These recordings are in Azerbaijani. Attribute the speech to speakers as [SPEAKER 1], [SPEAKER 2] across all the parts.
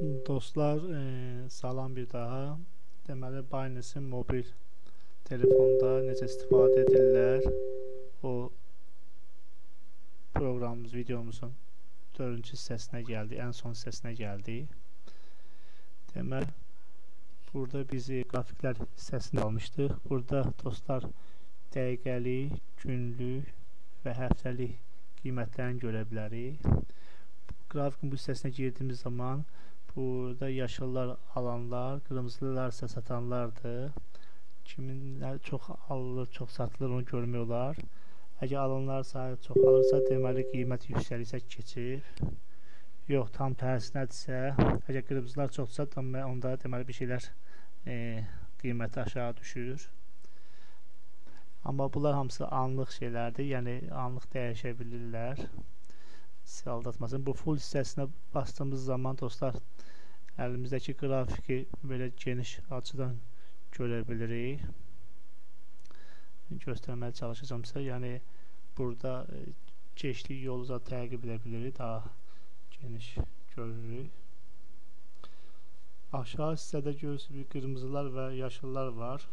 [SPEAKER 1] Dostlar, e, salam bir daha. Deməli, Binance-in mobil telefonda necə istifadə edirlər, o proqramımız, videomuzun dördüncü hissəsinə gəldi, ən son hissəsinə gəldi. Deməli, burada biz e, qrafiklər hissəsində almışdıq. Burada dostlar, dəqiqəlik, günlük və həftəlik qiymətlərini görə bilərik. Qrafikin bu hissəsinə girdiyimiz zaman Burada yaşıllar alanlar, qırmızılar isə satanlardır. Kiminlər çox alınır, çox satılır onu görmək olar. Əgər alanlar sayı çox alırsa, deməli qiymət yüksəliksə keçir. Yox, tam tərsinədirsə, əgər qırmızılar çoxsa, onda deməli bir şeylər e, qiyməti aşağı düşür. Amma bunlar hamısı anlıq şeylərdir, yəni anlıq dəyişə bilirlər. Sizi aldatmasın. Bu full hissəsinə bastığımız zaman dostlar əlimizdəki qrafiki belə geniş açıdan görə bilirik. Göstərməyə çalışacağımsa, yəni burada keçdik yolu da təqib edə bilirik, daha geniş görürük. Aşağı hissədə görürsünüz qırmızılar və yaşıllar var.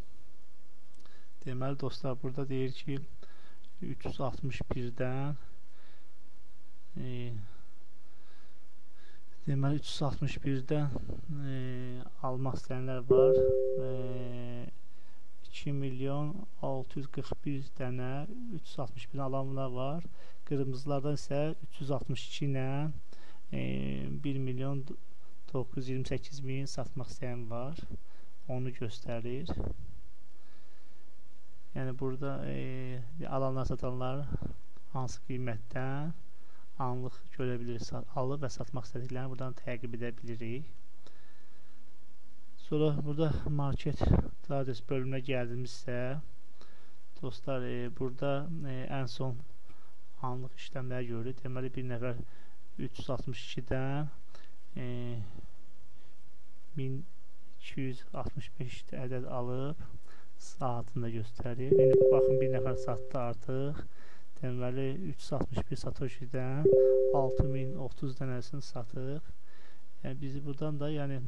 [SPEAKER 1] Deməli dostlar, burada deyir ki 361-dən e, Deməli 361-də e, almaq istəyənlər var. E, 2 milyon 641 dənə 361 alanlar var. Qırmızılardan isə 362 ilə e, 1 milyon 928 min satmaq istəyən var. Onu göstərir. Yəni burada e, alanlar satanlar hansı qiymətdən anlıq görə bilirik, alıb və satmaq istədiklərini buradan təqib edə bilirik. Sonra burada market adres bölümünə gəldimizsə, dostlar, e, burada e, ən son anlıq işləmləri görürük. Deməli, bir nəfər 362-dən e, 1265 ədəd alıb saatında göstərir. İndi baxın, bir nəfər satdı artıq. Deməli 361 Satoshi-dən 6030 dənəsini satıb. Yəni bizi burdan da yəni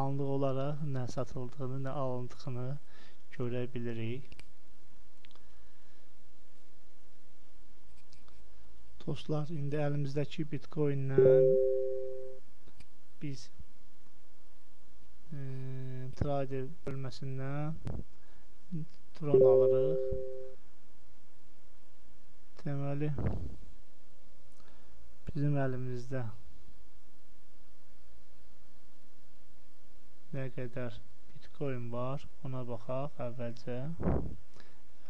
[SPEAKER 1] anlıq olaraq nə satıldığını, nə alındığını görə bilirik. Dostlar, indi əlimizdəki Bitcoin-lə biz e, trader bölməsindən tron alırıq. Deməli bizim əlimizdə nə qədər Bitcoin var, ona baxaq əvvəlcə.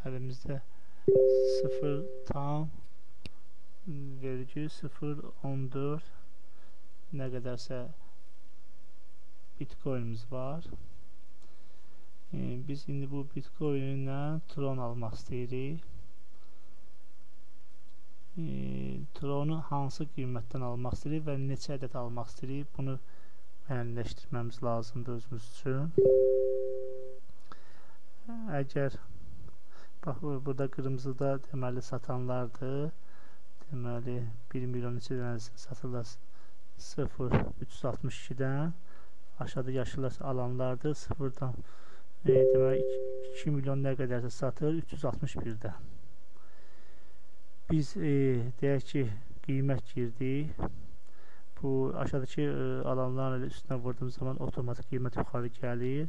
[SPEAKER 1] Əlimizdə 0 tam vergi 0.14 nə qədərsə Bitcoinimiz var. E, biz indi bu Bitcoin ilə Tron almaq istəyirik e, tronu hansı qiymətdən almaq istəyirik və neçə ədəd almaq istəyirik bunu müəyyənləşdirməmiz lazımdır özümüz üçün. Əgər bax burada qırmızıda deməli satanlardır. Deməli 1 milyon neçə dənəsi satılır 0 362-dən aşağıda yaşlılar alanlardır 0-dan e, deməli 2 milyon nə qədərsə satır 361-dən biz e, deyək ki qiymət girdik. Bu aşağıdakı e, alanların üstünə vurduğumuz zaman otomatik qiymət yuxarı gəlir.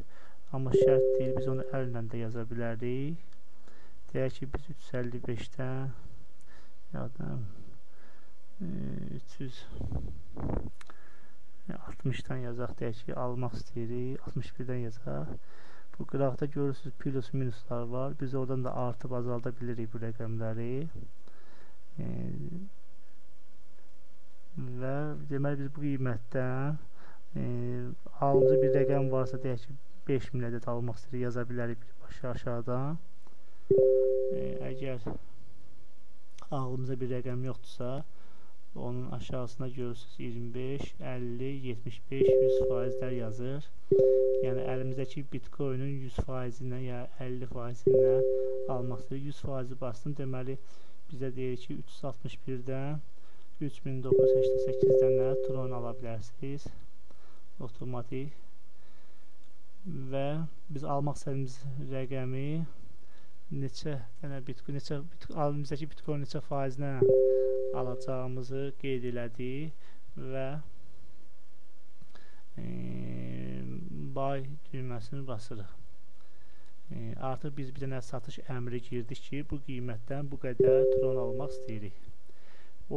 [SPEAKER 1] Amma şərt deyil biz onu əllə də yaza bilərik. Deyək ki biz 355-dən yadan e, 360-dan yazaq. Deyək ki almaq istəyirik 61-dən yazaq bu qıraqda görürsünüz plus minuslar var. Biz oradan da artıb azalda bilirik bu rəqəmləri və deməli biz bu qiymətdən e, alınca bir rəqəm varsa deyək ki 5000 ədəd almaq istəyirik yaza bilərik birbaşa aşağıdan e, əgər ağlımıza bir rəqəm yoxdursa onun aşağısına görürsünüz 25, 50, 75, 100 faizlər yazır. Yəni əlimizdəki Bitcoin-ün 100 faizi ilə ya 50 faizi ilə almaq istəyirik. 100 faizi bastım. Deməli bizə deyir ki 361-dən 3988 dənə tron ala bilərsiniz. avtomatik və biz almaq istədiyimiz rəqəmi neçə dənə bitcoin neçə alımızdakı bitcoin neçə faizinə alacağımızı qeyd elədik və e, buy düyməsini basırıq. E, artıq biz bir dənə satış əmri girdik ki, bu qiymətdən bu qədər tron almaq istəyirik.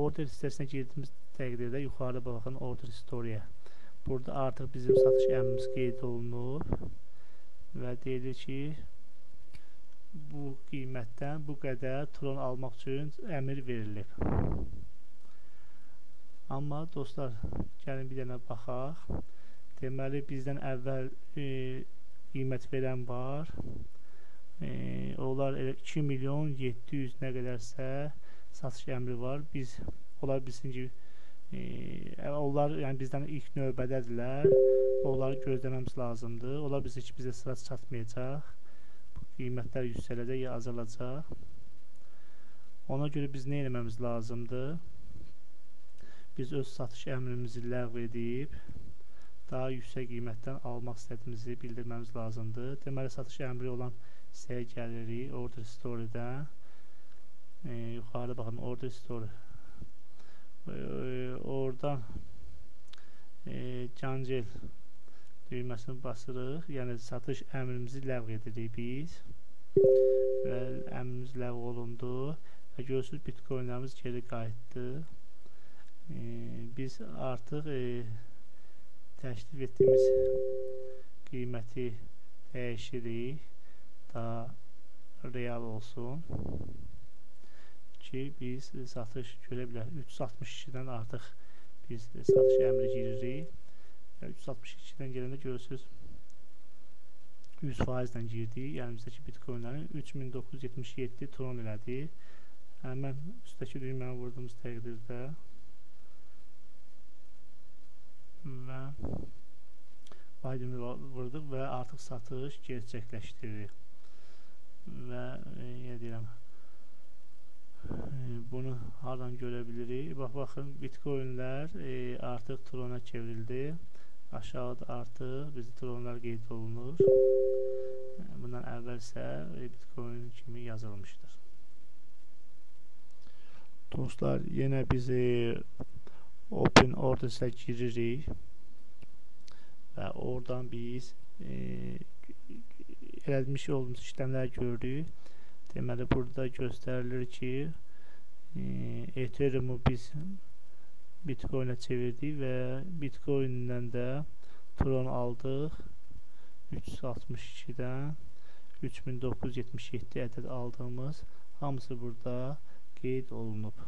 [SPEAKER 1] Order sitəsinə girdiyimiz təqdirdə yuxarıda baxın order story-yə. Burada artıq bizim satış əmrimiz qeyd olunub və deyilir ki, bu qiymətdən bu qədər tron almaq üçün əmir verilib. Amma dostlar, gəlin bir dənə baxaq. Deməli, bizdən əvvəl e, qiymət verən var. E, onlar 2 milyon 700 nə qədərsə satış əmri var. Biz ola bilsin ki, e, onlar yəni bizdən ilk növbədədirlər. Onları gözləməmiz lazımdır. Ola bilsin ki, bizə sıra çatmayacaq. Bu qiymətlər yüksələcək ya azalacaq. Ona görə biz nə etmemiz lazımdır? Biz öz satış əmrimizi ləğv edib daha yüksək qiymətdən almaq istədiyimizi bildirməmiz lazımdır. Deməli, satış əmri olan hissəyə gəlirik. Order Story-dən e, yuxarıda baxın, Order Story e, oradan e, cancel düyməsini basırıq. Yəni satış əmrimizi ləğv edirik biz. Və əmrimiz ləğv olundu və görürsüz bitcoinlərimiz geri qayıtdı. E, biz artıq e, təklif etdiyimiz qiyməti dəyişirik. Daha real olsun ki, biz satış görə bilər. 362-dən artıq biz satış əmri giririk. 362-dən gələndə görürsünüz 100% ilə girdik. Yəni bizdəki bitcoinlərin 3977 tron elədi. Həmən üstdəki düyməni vurduğumuz təqdirdə və Biden vurduq və artıq satış gerçəkləşdiririk. Və e, nə deyirəm, bunu hardan görə bilirik? Bax, baxın, bitcoinlər e, artıq trona çevrildi. Aşağıda artıq bizdə tronlar qeyd olunur. Bundan əvvəl isə e, bitcoin kimi yazılmışdır. Dostlar, yenə biz e, Open Orders-ə giririk və oradan biz e, eləmiş olduğumuz işləmlər görürük. Deməli, burada göstərilir ki, e, Ethereum-u biz Bitcoin-ə çevirdik və Bitcoin-dən də Tron aldıq 362-dən 3977 ədəd aldığımız hamısı burada qeyd olunub.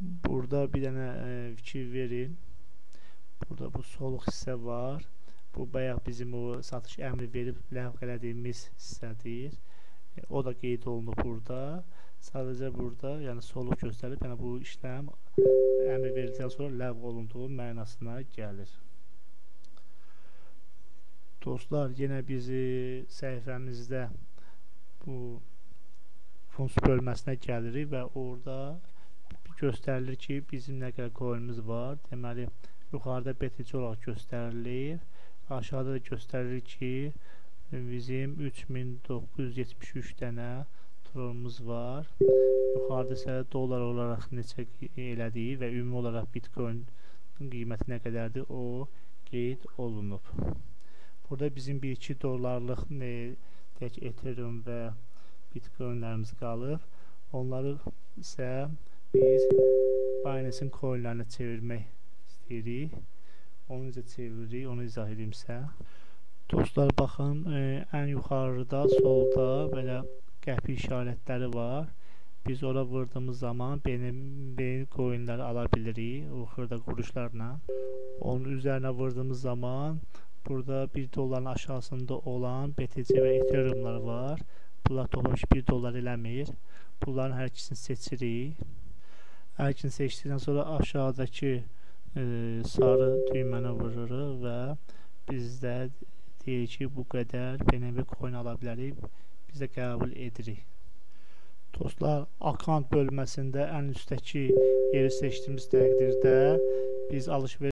[SPEAKER 1] Burada bir dənə e, fikir verin. Burada bu soluq hissə var. Bu bayaq bizim o satış əmri verib ləğv elədiyimiz hissədir. E, o da qeyd olunub burada. Sadəcə burada, yəni soluq göstərib, yəni bu işləm əmr verildikdən sonra ləğv olunduğu mənasına gəlir. Dostlar, yenə bizi səhifəmizdə bu funks bölməsinə gəlirik və orada göstərilir ki, bizim nə qədər qoyunumuz var. Deməli, yuxarıda BTC olaraq göstərilir aşağıda da göstərir ki bizim 3973 dənə tronumuz var. Yuxarıda isə dollar olaraq neçə elədiyi və ümumi olaraq bitcoin qiyməti nə qədərdir o qeyd olunub. Burada bizim 1-2 dollarlıq e, tək Ethereum və bitcoinlərimiz qalıb. Onları isə biz Binance-in coinlərinə çevirmək istəyirik. Onu necə çeviririk, onu izah edeyim sizə. Dostlar, baxın, e, ən yuxarıda, solda belə qəpik işarətləri var. Biz ora vurdığımız zaman benim, benim coinləri ala bilirik, o xırda quruşlarla. Onun üzərinə vurdığımız zaman burada 1 dolların aşağısında olan BTC və Ethereumlar var. Bunlar toplamış 1 dollar eləmir. Bunların hər ikisini seçirik. Hər ikisini seçdikdən sonra aşağıdakı e, sarı düyməni vururuq və bizdə deyir ki, bu qədər BNB coin ala bilərik. Biz də qəbul edirik. Dostlar, akant bölməsində ən üstdəki yeri seçdiyimiz təqdirdə biz alış-veriş